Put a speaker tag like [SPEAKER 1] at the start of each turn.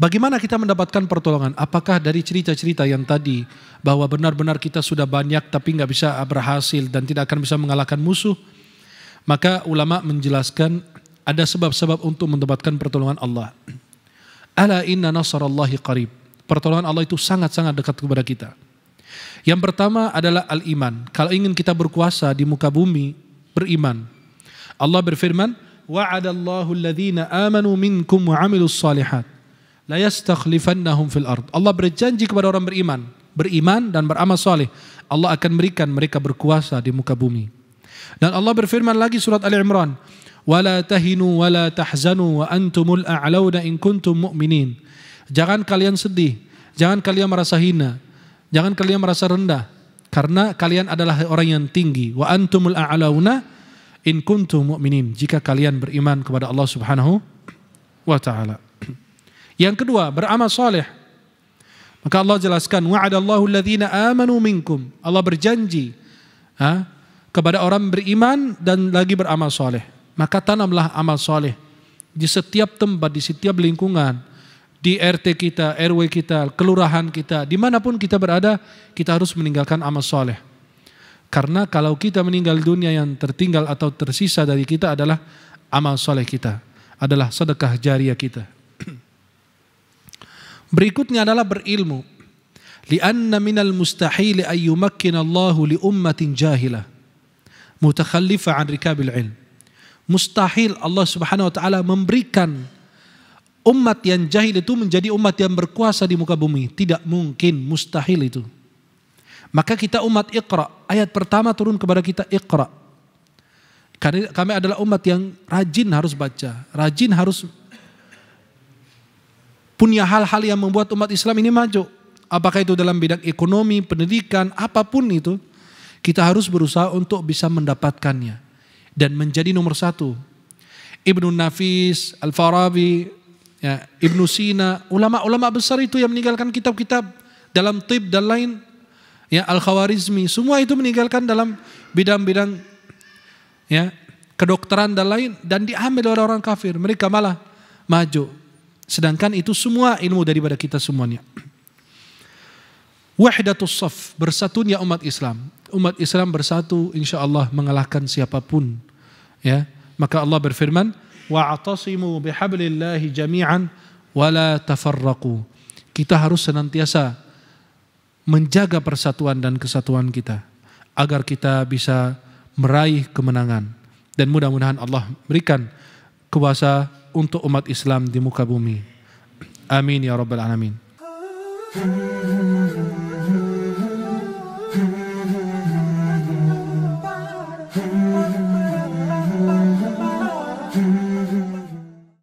[SPEAKER 1] Bagaimana kita mendapatkan pertolongan? Apakah dari cerita-cerita yang tadi bahwa benar-benar kita sudah banyak tapi nggak bisa berhasil dan tidak akan bisa mengalahkan musuh? Maka ulama menjelaskan ada sebab-sebab untuk mendapatkan pertolongan Allah. Ala inna nasarallahi qarib. Pertolongan Allah itu sangat-sangat dekat kepada kita. Yang pertama adalah al-iman. Kalau ingin kita berkuasa di muka bumi, beriman. Allah berfirman, "Wa'adallahu alladhina amanu minkum wa 'amilus salihat." La yastakhlifannahum fil ard. Allah berjanji kepada orang beriman, beriman dan beramal saleh. Allah akan berikan mereka berkuasa di muka bumi. Dan Allah berfirman lagi surat Ali Imran, "Wala tahinu wala tahzanu wa antumul a'launa in kuntum mu'minin." Jangan kalian sedih, jangan kalian merasa hina, jangan kalian merasa rendah karena kalian adalah orang yang tinggi. Wa antumul a'launa in kuntum mu'minin. Jika kalian beriman kepada Allah Subhanahu wa taala. Yang kedua, beramal soleh. Maka Allah jelaskan, wa'adallahu alladhina amanu minkum. Allah berjanji ha, kepada orang beriman dan lagi beramal soleh. Maka tanamlah amal soleh di setiap tempat, di setiap lingkungan, di RT kita, RW kita, kelurahan kita, di mana pun kita berada, kita harus meninggalkan amal soleh. Karena kalau kita meninggal dunia yang tertinggal atau tersisa dari kita adalah amal soleh kita, adalah sedekah jariah kita. Berikutnya adalah berilmu. Lianna minal mustahil ayyumakkin Allahu li ummatin jahilah mutakhallifa an rikabil ilm. Mustahil Allah Subhanahu wa taala memberikan umat yang jahil itu menjadi umat yang berkuasa di muka bumi. Tidak mungkin, mustahil itu. Maka kita umat Iqra, ayat pertama turun kepada kita Iqra. Karena kami adalah umat yang rajin harus baca, rajin harus punya hal-hal yang membuat umat Islam ini maju. Apakah itu dalam bidang ekonomi, pendidikan, apa pun itu. Kita harus berusaha untuk bisa mendapatkannya. Dan menjadi nomor satu. Ibnu Nafis, Al-Farabi, ya, Ibnu Sina, ulama-ulama besar itu yang meninggalkan kitab-kitab dalam tib dan lain. Ya, Al-Khawarizmi, semua itu meninggalkan dalam bidang-bidang ya, kedokteran dan lain dan diambil oleh orang kafir. Mereka malah maju Sedangkan itu semua ilmu daripada kita semuanya. Wahdatus saf, bersatunya umat Islam. Umat Islam bersatu insya Allah mengalahkan siapa pun. Ya, maka Allah berfirman, wa'tasimu bihablillahi jami'an wala tafarraqu. Kita harus senantiasa menjaga persatuan dan kesatuan kita agar kita bisa meraih kemenangan dan mudah-mudahan Allah berikan kuasa untuk umat Islam di muka bumi. Amin ya rabbal alamin.